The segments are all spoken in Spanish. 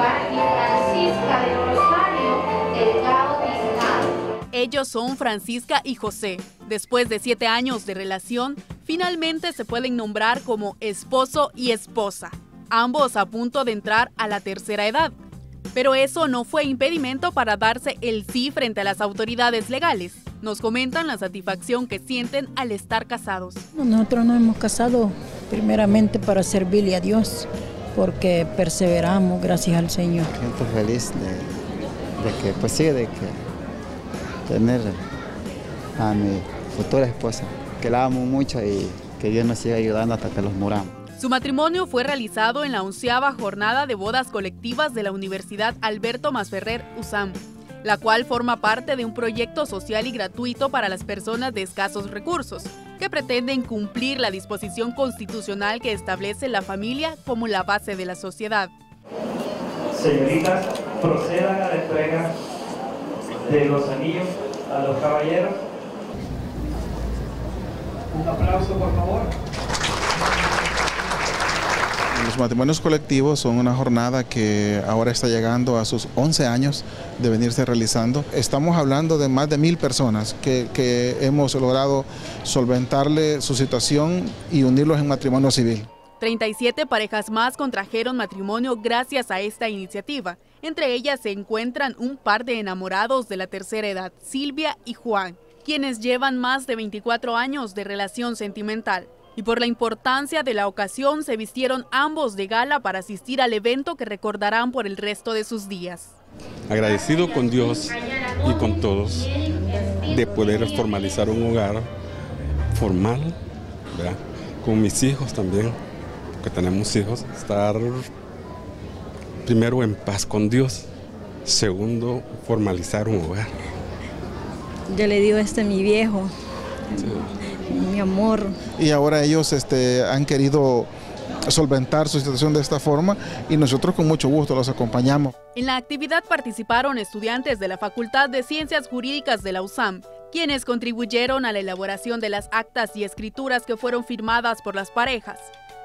Francisca de Rosario Delgado Pizarro. Ellos son Francisca y José. Después de siete años de relación, finalmente se pueden nombrar como esposo y esposa, ambos a punto de entrar a la tercera edad. Pero eso no fue impedimento para darse el sí frente a las autoridades legales. Nos comentan la satisfacción que sienten al estar casados. Nosotros nos hemos casado primeramente para servirle a Dios, porque perseveramos gracias al Señor. Siento feliz de, de que, pues sí, de que tener a mi futura esposa, que la amo mucho y que Dios nos siga ayudando hasta que los muramos. Su matrimonio fue realizado en la onceava jornada de bodas colectivas de la Universidad Alberto Masferrer USAM, la cual forma parte de un proyecto social y gratuito para las personas de escasos recursos, que pretenden cumplir la disposición constitucional que establece la familia como la base de la sociedad. Señoritas, procedan a la entrega de los anillos a los caballeros. Un aplauso, por favor. Los matrimonios colectivos son una jornada que ahora está llegando a sus 11 años de venirse realizando. Estamos hablando de más de mil personas que, hemos logrado solventarle su situación y unirlos en matrimonio civil. 37 parejas más contrajeron matrimonio gracias a esta iniciativa. Entre ellas se encuentran un par de enamorados de la tercera edad, Silvia y Juan, quienes llevan más de 24 años de relación sentimental y por la importancia de la ocasión se vistieron ambos de gala para asistir al evento que recordarán por el resto de sus días. Agradecido con Dios y con todos de poder formalizar un hogar formal, ¿verdad? con mis hijos también, porque tenemos hijos, estar primero en paz con Dios, segundo formalizar un hogar. Yo le digo este a mi viejo, sí mi amor. Y ahora ellos este, han querido solventar su situación de esta forma y nosotros con mucho gusto los acompañamos. En la actividad participaron estudiantes de la Facultad de Ciencias Jurídicas de la USAM, quienes contribuyeron a la elaboración de las actas y escrituras que fueron firmadas por las parejas.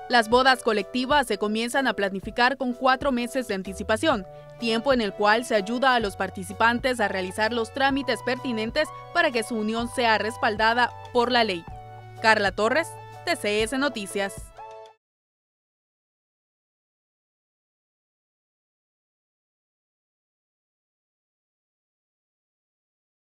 Las bodas colectivas se comienzan a planificar con cuatro meses de anticipación, tiempo en el cual se ayuda a los participantes a realizar los trámites pertinentes para que su unión sea respaldada por la ley. Carla Torres, TCS Noticias.